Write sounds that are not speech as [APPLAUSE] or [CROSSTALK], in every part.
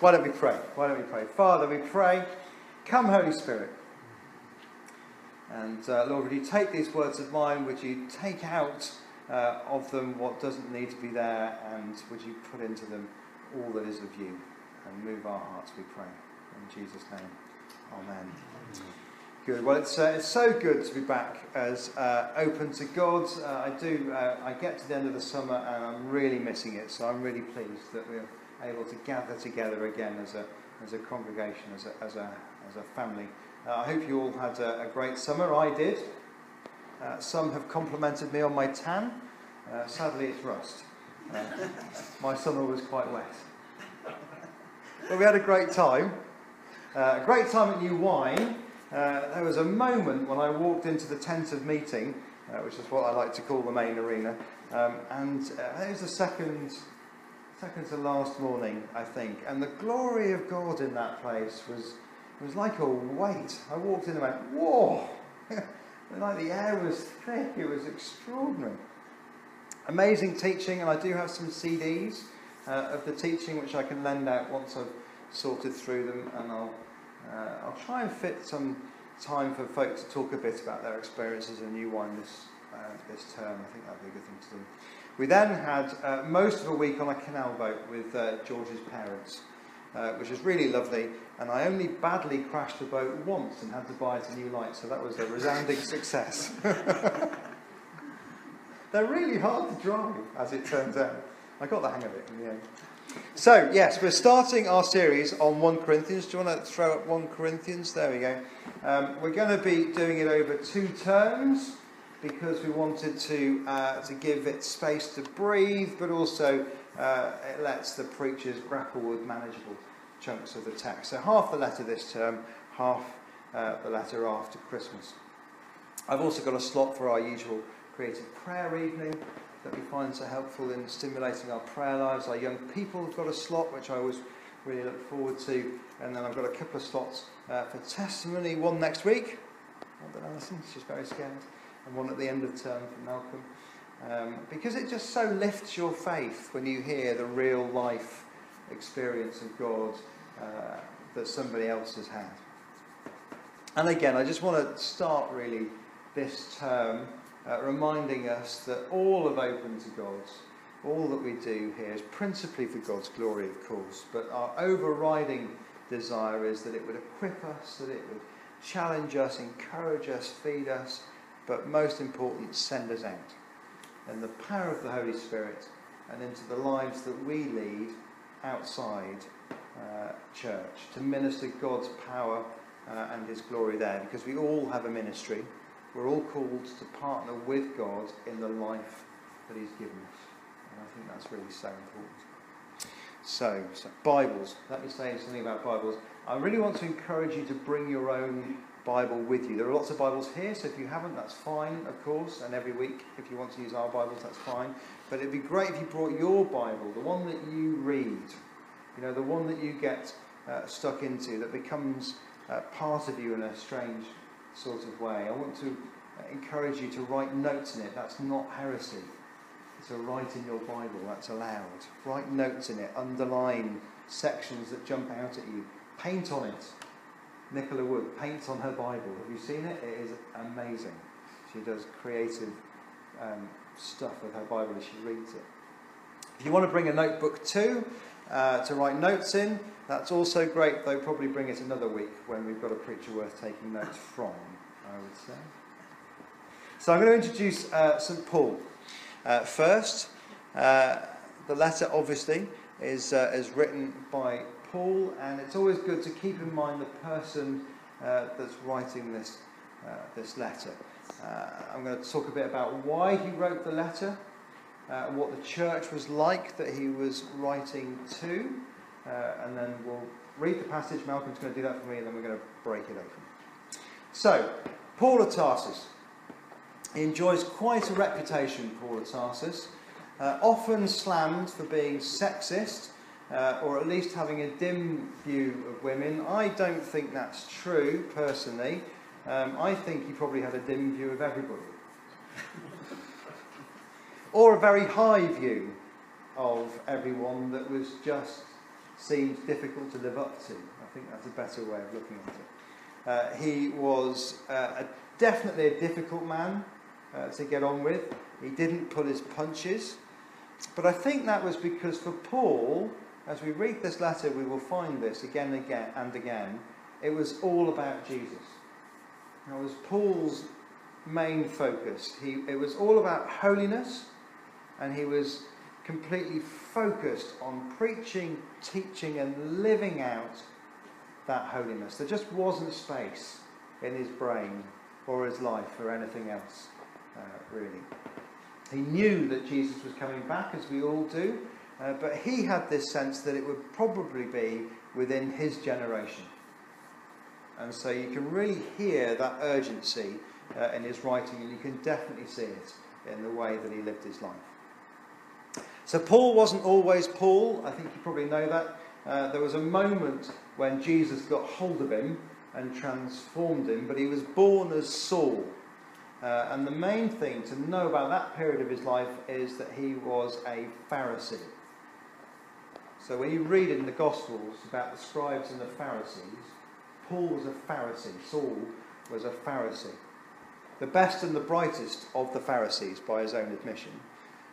Why don't we pray? Why don't we pray? Father, we pray, come, Holy Spirit. And uh, Lord, would you take these words of mine? Would you take out uh, of them what doesn't need to be there? And would you put into them all that is of you? And move our hearts, we pray. In Jesus' name. Amen. Good. Well, it's, uh, it's so good to be back as uh, open to God. Uh, I do. Uh, I get to the end of the summer and I'm really missing it. So I'm really pleased that we're able to gather together again as a as a congregation, as a as a as a family. Uh, I hope you all had a, a great summer. I did. Uh, some have complimented me on my tan. sadly, it's rust. [LAUGHS] my summer was quite wet. But we had a great time. a great time at New Wine. Uh, there was a moment when I walked into the tent of meeting, uh, which is what I like to call the main arena, um, and uh, it was the second, second to last morning, I think, and the glory of God in that place was, was like a weight. I walked in and went, whoa! [LAUGHS] like the air was thick, it was extraordinary. Amazing teaching, and I do have some CDs uh, of the teaching which I can lend out once I've sorted through them, and I'll uh, I'll try and fit some time for folk to talk a bit about their experiences in New Wine this, uh, this term. I think that'd be a good thing to do. We then had uh, most of a week on a canal boat with uh, George's parents, uh, which was really lovely. And I only badly crashed the boat once and had to buy it a new light, so that was a resounding success. [LAUGHS] They're really hard to drive, as it turns out. I got the hang of it in the end. So, yes, we're starting our series on 1 Corinthians. Do you want to throw up 1 Corinthians? There we go. Um, we're going to be doing it over two terms because we wanted to, uh, to give it space to breathe, but also uh, it lets the preachers grapple with manageable chunks of the text. So, half the letter this term, half uh, the letter after Christmas. I've also got a slot for our usual creative prayer evening that we find so helpful in stimulating our prayer lives. Our young people have got a slot, which I always really look forward to. And then I've got a couple of slots uh, for testimony, one next week. One than Alison, she's very scared. And one at the end of term for Malcolm. Um, because it just so lifts your faith when you hear the real life experience of God uh, that somebody else has had. And again, I just want to start really this term uh, reminding us that all of Open to God, all that we do here is principally for God's glory, of course, but our overriding desire is that it would equip us, that it would challenge us, encourage us, feed us, but most important, send us out. And the power of the Holy Spirit and into the lives that we lead outside uh, church to minister God's power uh, and His glory there, because we all have a ministry. We're all called to partner with God in the life that He's given us. And I think that's really so important. So, so, Bibles. Let me say something about Bibles. I really want to encourage you to bring your own Bible with you. There are lots of Bibles here, so if you haven't, that's fine, of course. And every week, if you want to use our Bibles, that's fine. But it'd be great if you brought your Bible, the one that you read, you know, the one that you get uh, stuck into, that becomes uh, part of you in a strange sort of way. I want to encourage you to write notes in it. That's not heresy. To write in your Bible, that's allowed. Write notes in it, underline sections that jump out at you, paint on it. Nicola Wood paints on her Bible. Have you seen it? It is amazing. She does creative um, stuff with her Bible as she reads it. If you want to bring a notebook too, uh, to write notes in, that's also great, though probably bring it another week when we've got a preacher worth taking notes from, I would say. So I'm going to introduce uh, St. Paul. Uh, first, uh, the letter obviously is, uh, is written by Paul, and it's always good to keep in mind the person uh, that's writing this, this letter. I'm going to talk a bit about why he wrote the letter, what the church was like that he was writing to, uh, and then we'll read the passage. Malcolm's going to do that for me, and then we're going to break it open. So, Paul of Tarsus. He enjoys quite a reputation, Paul of Tarsus, uh, often slammed for being sexist, uh, or at least having a dim view of women. I don't think that's true, personally. Um, I think he probably had a dim view of everybody. [LAUGHS] or a very high view of everyone that was just seemed difficult to live up to. I think that's a better way of looking at it. Uh, he was uh, a, definitely a difficult man uh, to get on with. He didn't pull his punches. But I think that was because for Paul, as we read this letter, we will find this again and again and again. It was all about Jesus. It was Paul's main focus. He, it was all about holiness, and he was completely focused on preaching, teaching, and living out that holiness. There just wasn't space in his brain or his life for anything else, uh, really. He knew that Jesus was coming back, as we all do, uh, but he had this sense that it would probably be within his generation. And so you can really hear that urgency uh, in his writing, and you can definitely see it in the way that he lived his life. So Paul wasn't always Paul. I think you probably know that. Uh, there was a moment when Jesus got hold of him and transformed him, but he was born as Saul. Uh, and the main thing to know about that period of his life is that he was a Pharisee. So when you read in the Gospels about the scribes and the Pharisees, Paul was a Pharisee, Saul was a Pharisee. The best and the brightest of the Pharisees, by his own admission.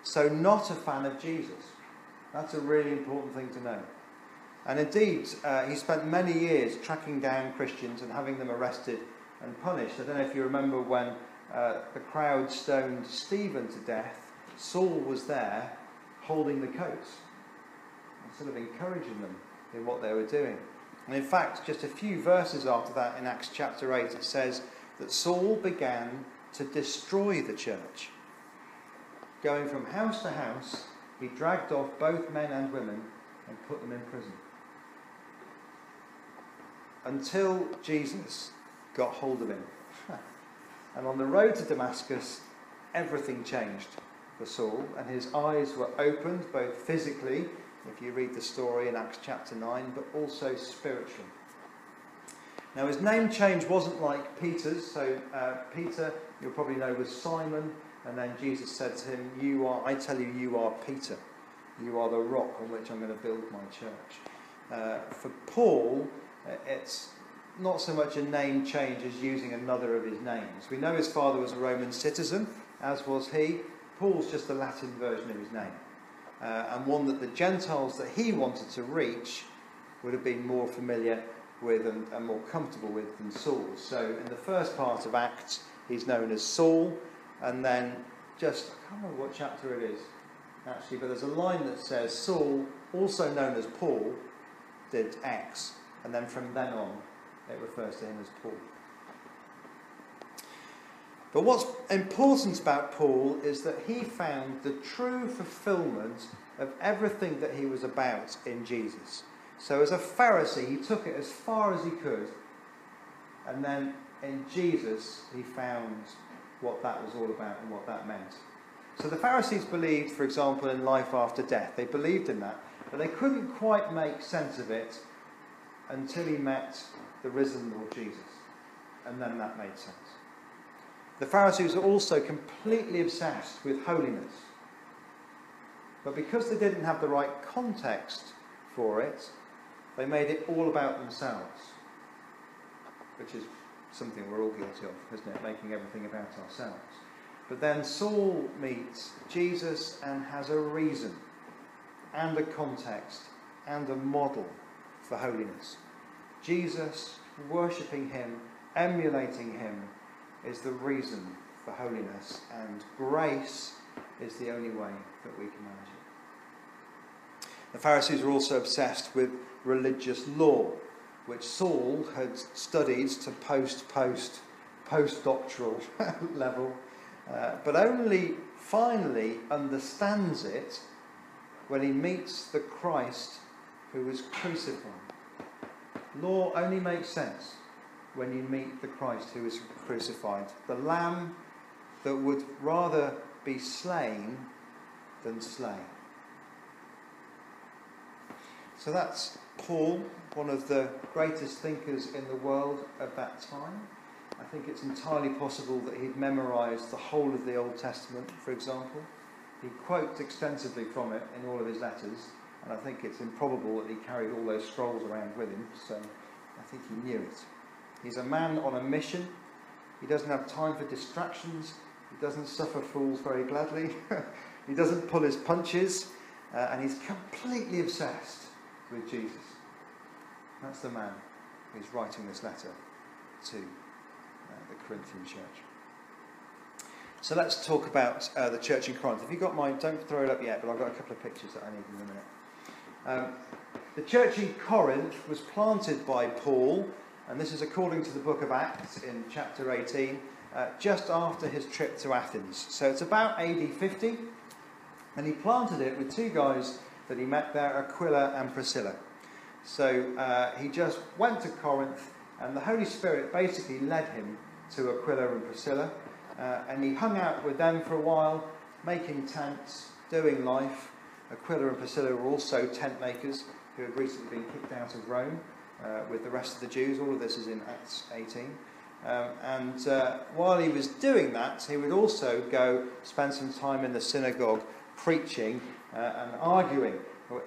So, not a fan of Jesus. That's a really important thing to know. And indeed, uh, he spent many years tracking down Christians and having them arrested and punished. I don't know if you remember when uh, the crowd stoned Stephen to death, Saul was there holding the coats sort of encouraging them in what they were doing. And in fact, just a few verses after that in Acts chapter 8, it says that Saul began to destroy the church. Going from house to house, he dragged off both men and women and put them in prison. Until Jesus got hold of him. [LAUGHS] and on the road to Damascus, everything changed for Saul, and his eyes were opened both physically, if you read the story in Acts chapter 9, but also spiritually. Now, his name change wasn't like Peter's. So, uh, Peter, you'll probably know, was Simon. And then Jesus said to him, You are, I tell you, you are Peter. You are the rock on which I'm going to build my church. Uh, for Paul, uh, it's not so much a name change as using another of his names. We know his father was a Roman citizen, as was he. Paul's just the Latin version of his name. Uh, and one that the Gentiles that he wanted to reach would have been more familiar with and, and more comfortable with than Saul. So in the first part of Acts, he's known as Saul, and then just, I can't remember what chapter it is actually, but there's a line that says Saul, also known as Paul, did X, and then from then on, it refers to him as Paul. But what's important about Paul is that he found the true fulfillment of everything that he was about in Jesus. So, as a Pharisee, he took it as far as he could, and then in Jesus, he found what that was all about and what that meant. So, the Pharisees believed, for example, in life after death. They believed in that, but they couldn't quite make sense of it until he met the risen Lord Jesus. And then that made sense. The Pharisees were also completely obsessed with holiness. But because they didn't have the right context for it, they made it all about themselves, which is something we're all guilty of, isn't it? Making everything about ourselves. But then Saul meets Jesus and has a reason and a context and a model for holiness. Jesus, worshipping him, emulating him, is the reason for holiness, and grace is the only way that we can manage it. The Pharisees were also obsessed with religious law, which Saul had studied to post post post-doctoral [LAUGHS] level, uh, but only finally understands it when he meets the Christ who was crucified. Law only makes sense when you meet the Christ who was crucified, the Lamb that would rather be slain than slay. So that's Paul, one of the greatest thinkers in the world at that time. I think it's entirely possible that he'd memorized the whole of the Old Testament, for example. He quotes extensively from it in all of his letters, and I think it's improbable that he carried all those scrolls around with him, so I think he knew it. He's a man on a mission. He doesn't have time for distractions. He doesn't suffer fools very gladly. [LAUGHS] he doesn't pull his punches. Uh, and he's completely obsessed with Jesus. That's the man who's writing this letter to uh, the Corinthian church. So let's talk about uh, the church in Corinth. If you've got mine, don't throw it up yet, but I've got a couple of pictures that I need in a minute. Um, the church in Corinth was planted by Paul, and this is according to the book of Acts in chapter 18, uh, just after his trip to Athens. So it's about AD 50, and he planted it with two guys that he met there, Aquila and Priscilla. So uh, he just went to Corinth, and the Holy Spirit basically led him to Aquila and Priscilla. Uh, and he hung out with them for a while, making tents, doing life. Aquila and Priscilla were also tent makers who had recently been kicked out of Rome uh, with the rest of the Jews. All of this is in Acts 18. Um, and uh, while he was doing that, he would also go spend some time in the synagogue preaching uh, and arguing,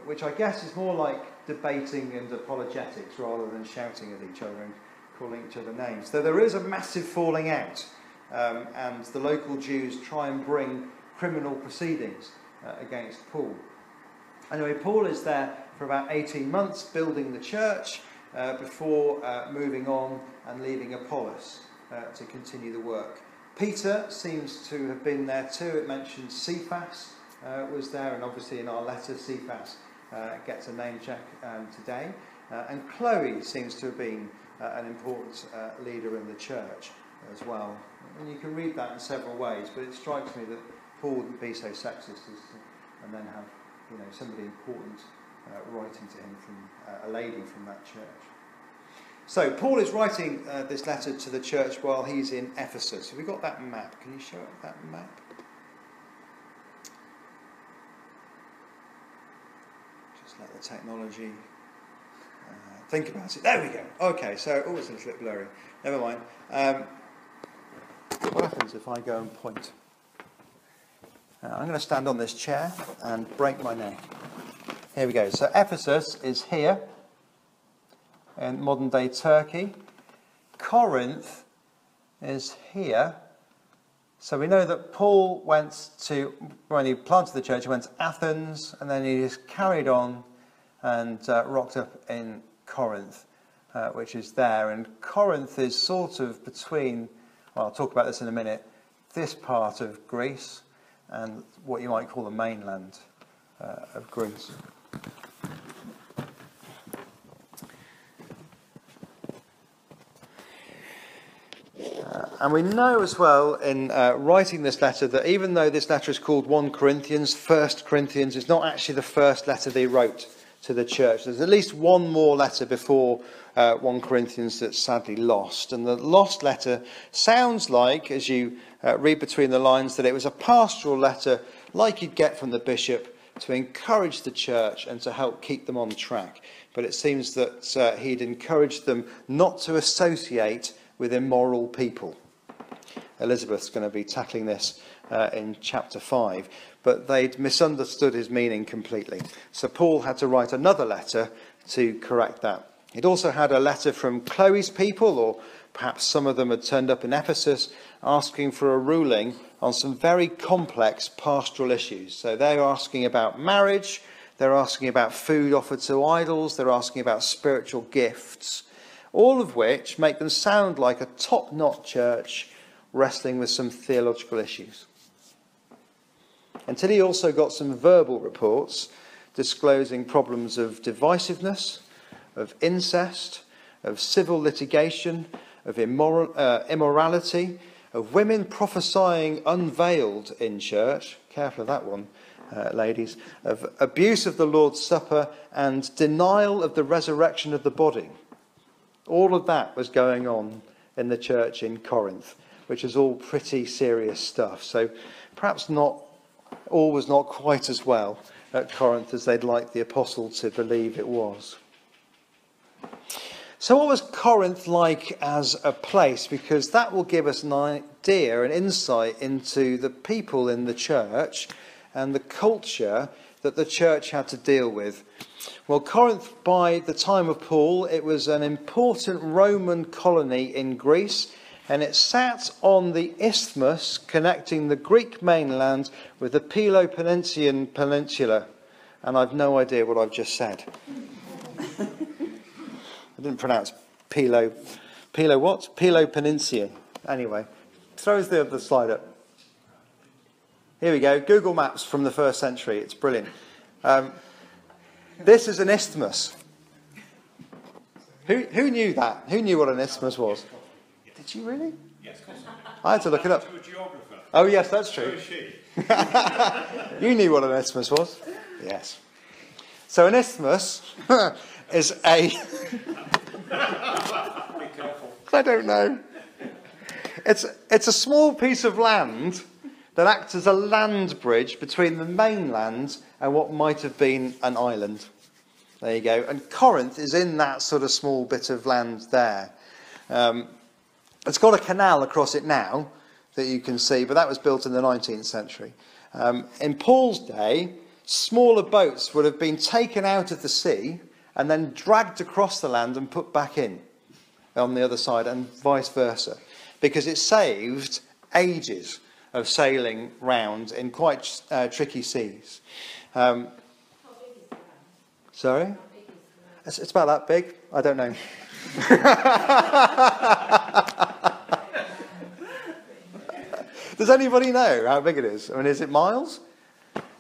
which I guess is more like debating and apologetics rather than shouting at each other and calling each other names. Though there is a massive falling out um, and the local Jews try and bring criminal proceedings uh, against Paul. Anyway, Paul is there for about 18 months building the church uh, before uh, moving on and leaving Apollos uh, to continue the work. Peter seems to have been there too. It mentions Cephas uh, was there, and obviously in our letter, Cephas uh, gets a name check um, today. and Chloe seems to have been an important leader in the church as well. And you can read that in several ways, but it strikes me that Paul wouldn't be so sexist as to, and then have you know somebody important uh, writing to him from uh, a lady from that church. So Paul is writing uh, this letter to the church while he's in Ephesus. Have we got that map? Can you show that map? Just let the technology uh, think about it. There we go. Okay, so oh, it's a little bit blurry. Never mind. Um, what happens if I go and point? Uh, I'm going to stand on this chair and break my neck. Here we go. So Ephesus is here in modern day Turkey. Corinth is here. So we know that Paul went to, when he planted the church, he went to Athens and then he just carried on and uh, rocked up in Corinth, uh, which is there. And Corinth is sort of between well, I'll talk about this in a minute, this part of Greece and what you might call the mainland uh, of Greece. Uh, and we know as well in uh, writing this letter that even though this letter is called 1 Corinthians, 1 Corinthians is not actually the first letter they wrote to the church. There's at least one more letter before uh, 1 Corinthians that's sadly lost. And the lost letter sounds like, as you uh, read between the lines, that it was a pastoral letter like you'd get from the bishop to encourage the church and to help keep them on track. But it seems that uh, he'd encouraged them not to associate with immoral people. Elizabeth's going to be tackling this uh, in chapter 5 but they'd misunderstood his meaning completely. So Paul had to write another letter to correct that. He'd also had a letter from Chloe's people, or perhaps some of them had turned up in Ephesus, asking for a ruling on some very complex pastoral issues. So they're asking about marriage, they're asking about food offered to idols, they're asking about spiritual gifts, all of which make them sound like a top notch church wrestling with some theological issues until he also got some verbal reports disclosing problems of divisiveness, of incest, of civil litigation, of immoral, uh, immorality, of women prophesying unveiled in church. Careful of that one, uh, ladies. Of abuse of the Lord's Supper and denial of the resurrection of the body. All of that was going on in the church in Corinth, which is all pretty serious stuff. So perhaps not all was not quite as well at Corinth as they'd like the apostle to believe it was. So, what was Corinth like as a place? Because that will give us an idea, an insight into the people in the church and the culture that the church had to deal with. Well, Corinth, by the time of Paul, it was an important Roman colony in Greece, and it sat on the isthmus connecting the Greek mainland with the Peloponnesian Peninsula. And I've no idea what I've just said. [LAUGHS] I didn't pronounce Pilo. Pilo what? Pilo Peninsula. Anyway, throws the other slide up. Here we go. Google Maps from the first century. It's brilliant. Um, this is an isthmus. Who, who knew that? Who knew what an isthmus was? Did you really? Yes, I had to look it up. To a geographer. Oh, yes, that's true. [LAUGHS] You knew what an isthmus was? Yes. So an isthmus [LAUGHS] is a. Be careful. I don't know. It's, it's a small piece of land that acts as a land bridge between the mainland and what might have been an island. There you go. And Corinth is in that sort of small bit of land there. Um, it's got a canal across it now that you can see, but that was built in the 19th century. Um, in Paul's day, smaller boats would have been taken out of the sea and then dragged across the land and put back in on the other side, and vice versa, because it saved ages of sailing round in quite uh, tricky seas. Um, sorry? It's, it's about that big. I don't know. [LAUGHS] Does anybody know how big it is? I mean, is it miles?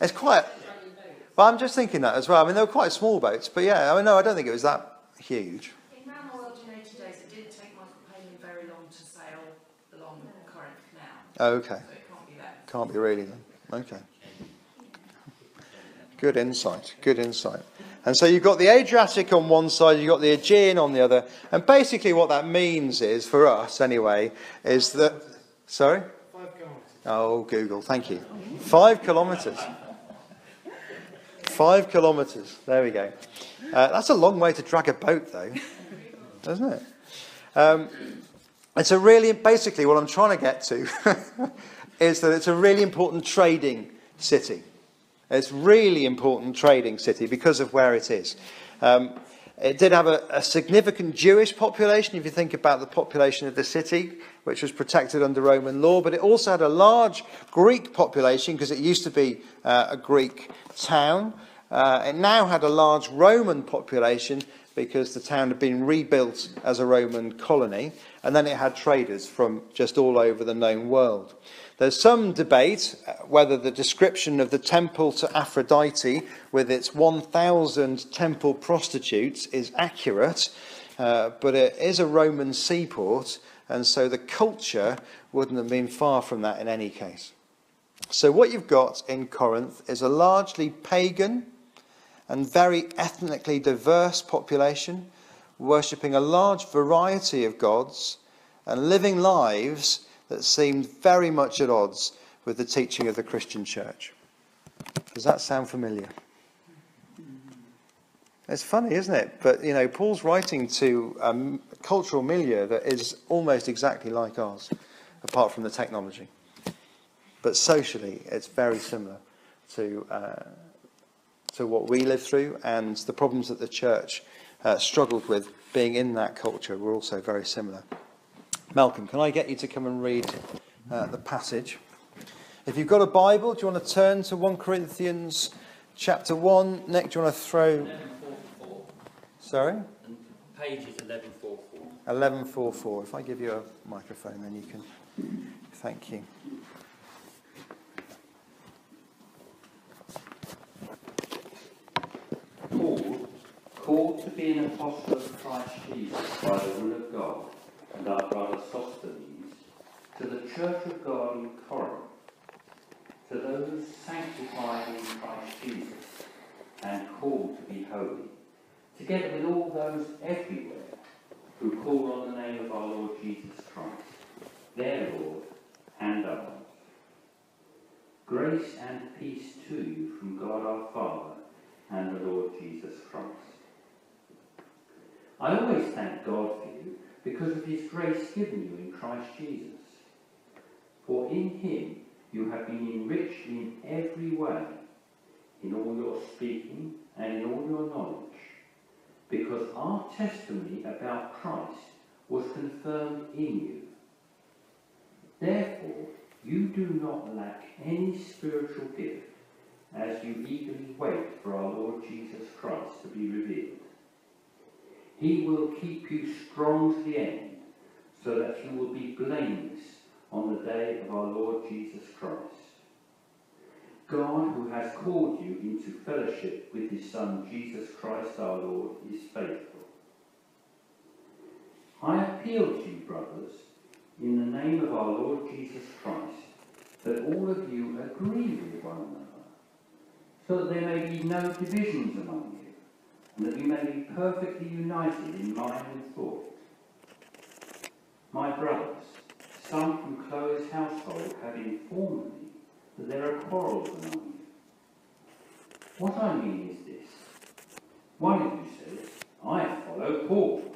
It's quite. Well, I'm just thinking that as well. I mean, they were quite small boats, but yeah, I mean, no, I don't think it was that huge. In round the world in 80 days, it didn't take Michael Palin very long to sail along Corinth Canal, Oh, okay. so it can't be that. Can't be really then. Okay. Good insight. Good insight. And so you've got the Adriatic on one side, you've got the Aegean on the other. And basically, what that means is, for us anyway, is that. Sorry? Five kilometres. Oh, Google, thank you. Five kilometres. Five kilometres. There we go. Uh, that's a long way to drag a boat, though, isn't it? Um, it's a really, basically, what I'm trying to get to [LAUGHS] is that it's a really important trading city. It's really important trading city because of where it is. Um, it did have a, a significant Jewish population, if you think about the population of the city, which was protected under Roman law, but it also had a large Greek population because it used to be uh, a Greek town. Uh, it now had a large Roman population because the town had been rebuilt as a Roman colony, and then it had traders from just all over the known world. There's some debate uh, whether the description of the temple to Aphrodite with its 1,000 temple prostitutes is accurate, uh, but it is a Roman seaport, and so the culture wouldn't have been far from that in any case. So, what you've got in Corinth is a largely pagan and very ethnically diverse population, worshipping a large variety of gods and living lives that seemed very much at odds with the teaching of the Christian church. Does that sound familiar? It's funny, isn't it? But, you know, Paul's writing to a cultural milieu that is almost exactly like ours, apart from the technology. But socially, it's very similar to, uh, to what we live through, and the problems that the church uh, struggled with being in that culture were also very similar. Malcolm, can I get you to come and read uh, the passage? If you've got a Bible, do you want to turn to 1 Corinthians chapter 1? Nick, do you want to throw. 1144. Sorry? And page is 1144. 1144. If I give you a microphone, then you can. Thank you. Called to be an apostle of Christ Jesus by the will of God, and our brother Sosthenes, to the church of God in Corinth, to those sanctified in Christ Jesus, and called to be holy, together with all those everywhere who call on the name of our Lord Jesus Christ, their Lord and ours. Grace and peace to you from God our Father and the Lord Jesus Christ. I always thank God for you because of his grace given you in Christ Jesus. For in him you have been enriched in every way, in all your speaking and in all your knowledge, because our testimony about Christ was confirmed in you. Therefore, you do not lack any spiritual gift as you eagerly wait for our Lord Jesus Christ to be revealed. He will keep you strong to the end, so that you will be blameless on the day of our Lord Jesus Christ. God, who has called you into fellowship with his Son Jesus Christ our Lord, is faithful. I appeal to you, brothers, in the name of our Lord Jesus Christ, that all of you agree with one another, so that there may be no divisions among you, and that you may be perfectly united in mind and thought. My brothers, some from Chloe's household have informed me that there are quarrels among you. What I mean is this. One of you says, I follow Paul.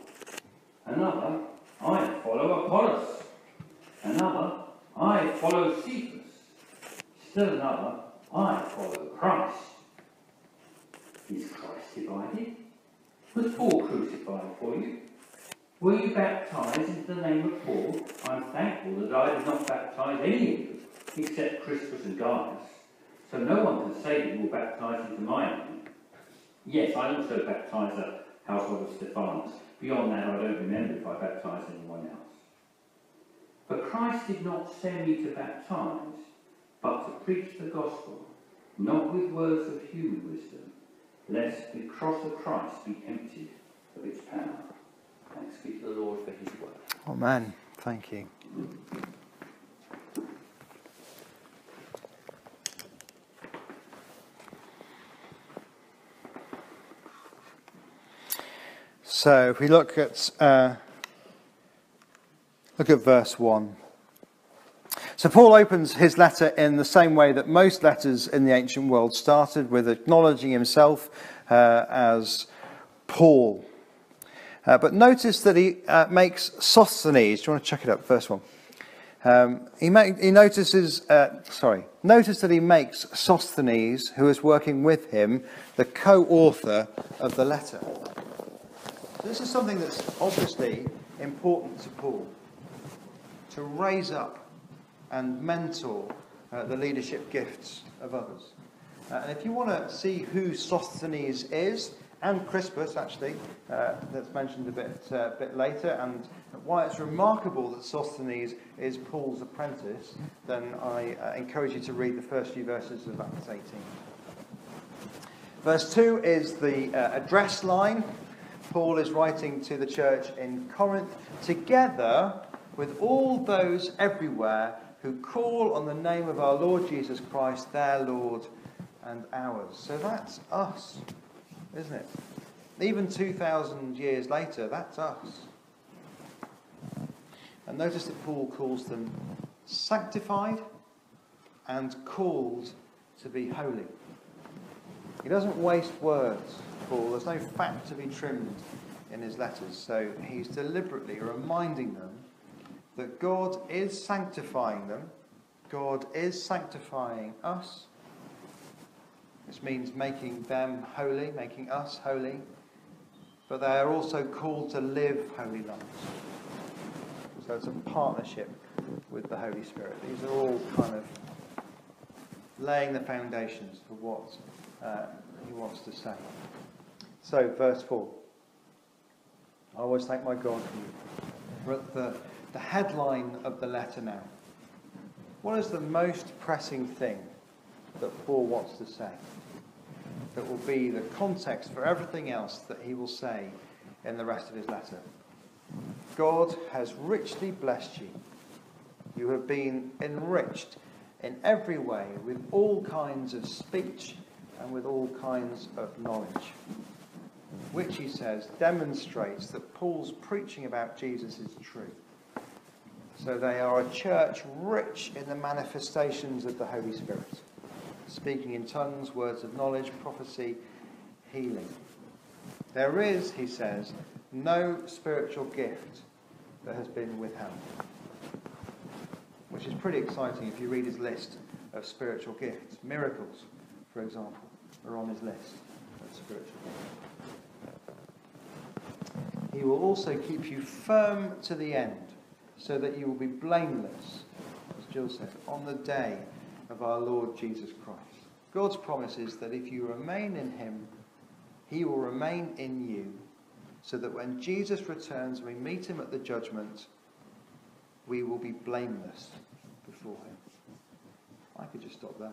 Another, I follow Apollos. Another, I follow Cephas. Still another, I follow Christ. Is Christ divided? Was Paul crucified for you? Were you baptized into the name of Paul? I'm thankful that I did not baptize any of you, except Crispus and Gaius. So no one can say that you were baptized into my name. Yes, I also baptized the household of Stephanas. Beyond that, I don't remember if I baptized anyone else. But Christ did not send me to baptize, but to preach the gospel, not with words of human wisdom, lest the cross of Christ be emptied of its power. Thanks be to the Lord for his word. Amen. Thank you. So, if we look at uh, look at verse one. So Paul opens his letter in the same way that most letters in the ancient world started, with acknowledging himself uh, as Paul. Uh, but notice that he uh, makes Sosthenes. Do you want to check it up? First one. Um, he, make, he notices, uh, sorry, notice that he makes Sosthenes, who is working with him, the co-author of the letter. This is something that's obviously important to Paul to raise up and mentor uh, the leadership gifts of others. Uh, and if you want to see who Sosthenes is, and Crispus, actually, uh, that's mentioned a bit, uh, bit later, and why it's remarkable that Sosthenes is Paul's apprentice, then I uh, encourage you to read the first few verses of Acts 18. Verse 2 is the uh, address line. Paul is writing to the church in Corinth, together with all those everywhere who call on the name of our Lord Jesus Christ, their Lord and ours. So that's us isn't it? Even 2,000 years later, that's us. And notice that Paul calls them sanctified and called to be holy. He doesn't waste words, Paul. There's no fat to be trimmed in his letters. So he's deliberately reminding them that God is sanctifying them, God is sanctifying us, this means making them holy, making us holy, but they are also called to live holy lives. So it's a partnership with the Holy Spirit. These are all kind of laying the foundations for what uh, he wants to say. So, verse 4. I always thank my God for you. The headline of the letter now. What is the most pressing thing that Paul wants to say? that will be the context for everything else that he will say in the rest of his letter. God has richly blessed you. You have been enriched in every way with all kinds of speech and with all kinds of knowledge, which he says demonstrates that Paul's preaching about Jesus is true. So they are a church rich in the manifestations of the Holy Spirit speaking in tongues, words of knowledge, prophecy, healing. There is, he says, no spiritual gift that has been withheld. Which is pretty exciting if you read his list of spiritual gifts. Miracles, for example. are on his list of spiritual gifts. He will also keep you firm to the end, so that you will be blameless, as Jill said, on the day of our Lord Jesus Christ. God's promise is that if you remain in him, he will remain in you, so that when Jesus returns and we meet him at the judgment, we will be blameless before him. I could just stop there,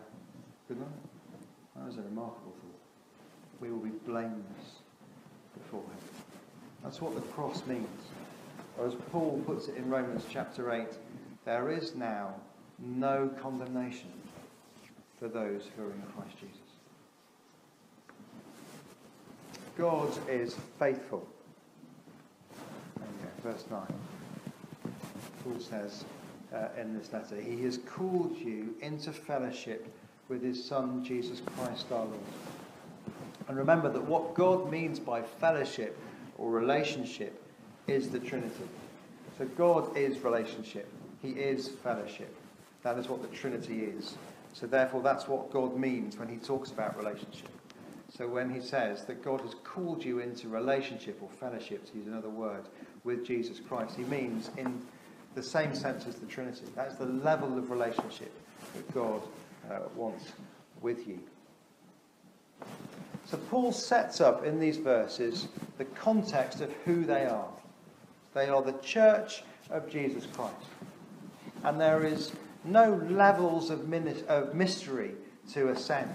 couldn't I? That was a remarkable thought. We will be blameless before him. That's what the cross means. Or as Paul puts it in Romans chapter 8, there is now no condemnation for those who are in Christ Jesus. God is faithful. Verse 9. Paul says uh, in this letter, He has called you into fellowship with His Son, Jesus Christ our Lord. And remember that what God means by fellowship or relationship is the Trinity. So God is relationship, He is fellowship. That is what the Trinity is. So therefore, that's what God means when He talks about relationship. So when He says that God has called you into relationship or fellowship, to use another word, with Jesus Christ, He means in the same sense as the Trinity. That's the level of relationship that God uh, wants with you. So Paul sets up in these verses the context of who they are. They are the church of Jesus Christ. And there is no levels of, of mystery to ascend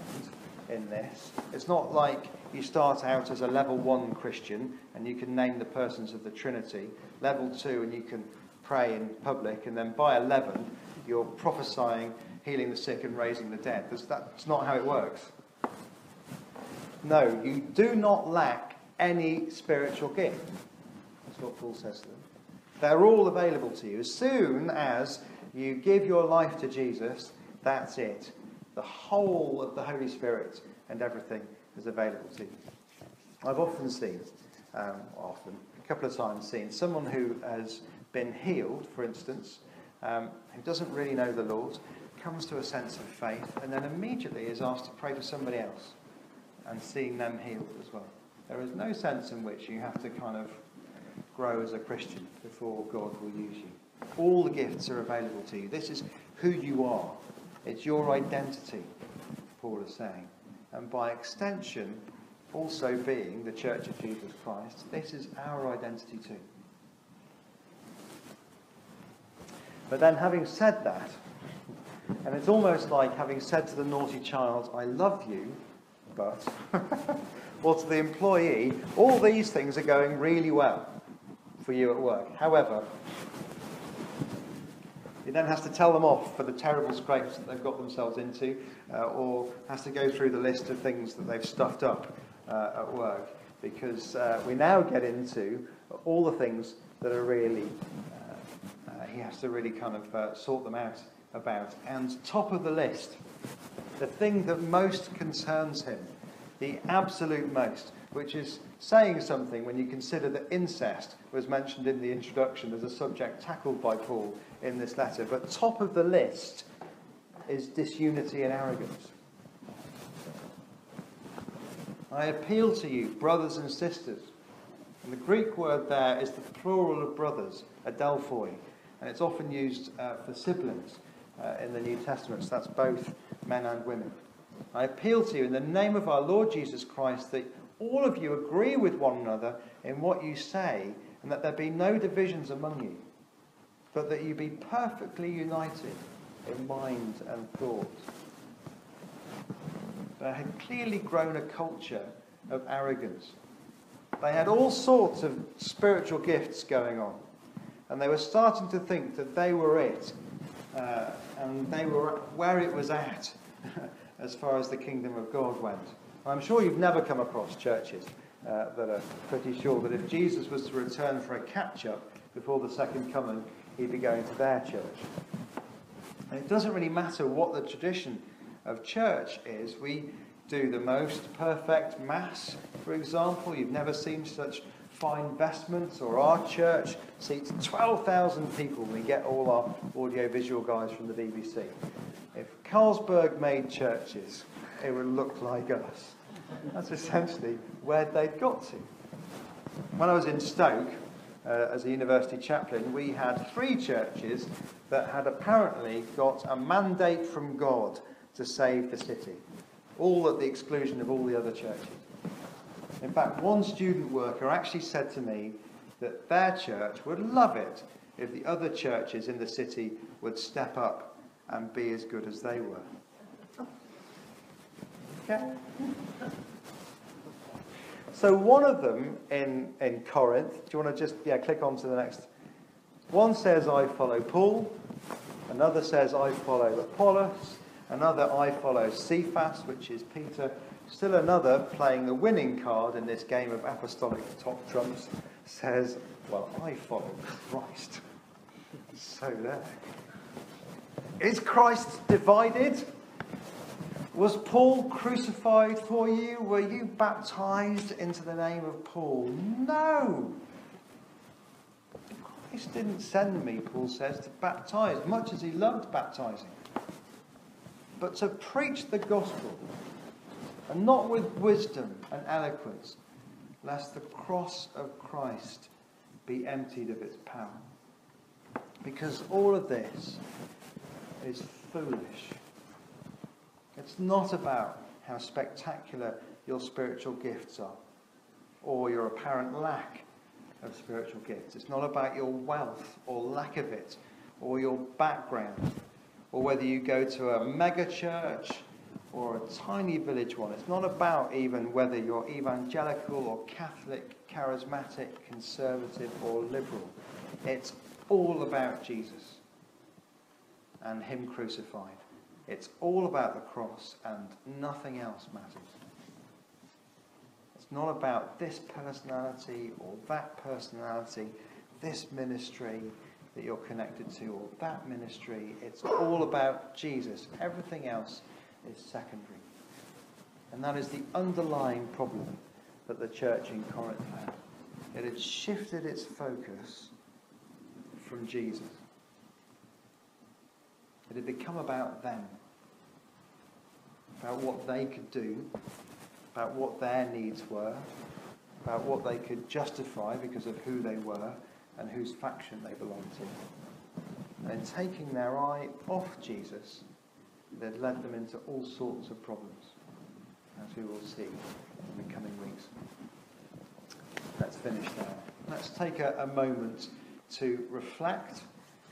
in this. It's not like you start out as a level one Christian and you can name the persons of the Trinity, level two, and you can pray in public, and then by 11, you're prophesying, healing the sick, and raising the dead. That's, that's not how it works. No, you do not lack any spiritual gift. What Paul says to them. They're all available to you. As soon as you give your life to Jesus, that's it. The whole of the Holy Spirit and everything is available to you. I've often seen, um, often, a couple of times seen, someone who has been healed, for instance, um, who doesn't really know the Lord, comes to a sense of faith, and then immediately is asked to pray for somebody else and seeing them healed as well. There is no sense in which you have to kind of grow as a Christian before God will use you. All the gifts are available to you. This is who you are. It's your identity, Paul is saying. And by extension, also being the Church of Jesus Christ, this is our identity too. But then, having said that, and it's almost like having said to the naughty child, I love you, but, [LAUGHS] or to the employee, all these things are going really well for you at work. However, he then has to tell them off for the terrible scrapes that they've got themselves into, uh, or has to go through the list of things that they've stuffed up uh, at work, because uh, we now get into all the things that are really, uh, uh, he has to really kind of uh, sort them out about. And top of the list, the thing that most concerns him, the absolute most, which is saying something when you consider that incest was mentioned in the introduction as a subject tackled by Paul in this letter. But top of the list is disunity and arrogance. I appeal to you, brothers and sisters. And the Greek word there is the plural of brothers, adelphoi, and it's often used uh, for siblings uh, in the New Testament. So that's both men and women. I appeal to you in the name of our Lord Jesus Christ that all of you agree with one another in what you say, and that there be no divisions among you, but that you be perfectly united in mind and thought. There had clearly grown a culture of arrogance. They had all sorts of spiritual gifts going on, and they were starting to think that they were it, uh, and they were where it was at [LAUGHS] as far as the kingdom of God went. I'm sure you've never come across churches uh, that are pretty sure that if Jesus was to return for a catch up before the second coming, he'd be going to their church. And it doesn't really matter what the tradition of church is. We do the most perfect mass, for example. You've never seen such fine vestments, or our church seats 12,000 people. We get all our audio-visual guys from the BBC. If Carlsberg made churches, it would look like us. That's essentially where they'd got to. When I was in Stoke uh, as a university chaplain, we had three churches that had apparently got a mandate from God to save the city, all at the exclusion of all the other churches. In fact, one student worker actually said to me that their church would love it if the other churches in the city would step up and be as good as they were. Okay? So one of them in, in Corinth, do you want to just yeah, click on to the next? One says, I follow Paul. Another says, I follow Apollos. Another, I follow Cephas, which is Peter. Still another, playing the winning card in this game of apostolic top trumps, says, Well, I follow Christ. So there. Is Christ divided? Was Paul crucified for you? Were you baptized into the name of Paul? No. Christ didn't send me, Paul says, to baptize, much as he loved baptizing, but to preach the gospel, and not with wisdom and eloquence, lest the cross of Christ be emptied of its power. Because all of this is foolish. It's not about how spectacular your spiritual gifts are or your apparent lack of spiritual gifts. It's not about your wealth or lack of it or your background or whether you go to a mega church or a tiny village one. It's not about even whether you're evangelical or Catholic, charismatic, conservative or liberal. It's all about Jesus and Him crucified. It's all about the cross and nothing else matters. It's not about this personality or that personality, this ministry that you're connected to or that ministry. It's all about Jesus. Everything else is secondary. And that is the underlying problem that the church in Corinth had. It had shifted its focus from Jesus. It had become about them, about what they could do, about what their needs were, about what they could justify because of who they were and whose faction they belonged to. And in taking their eye off Jesus, it had led them into all sorts of problems, as we will see in the coming weeks. Let's finish there. Let's take a, a moment to reflect.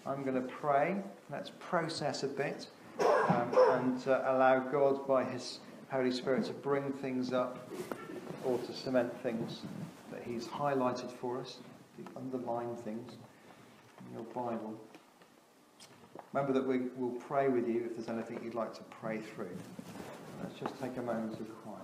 I'm going to pray. Let's process a bit um, and uh, allow God, by His Holy Spirit, to bring things up or to cement things that He's highlighted for us, the underlying things in your Bible. Remember that we will pray with you if there's anything you'd like to pray through. Let's just take a moment of quiet.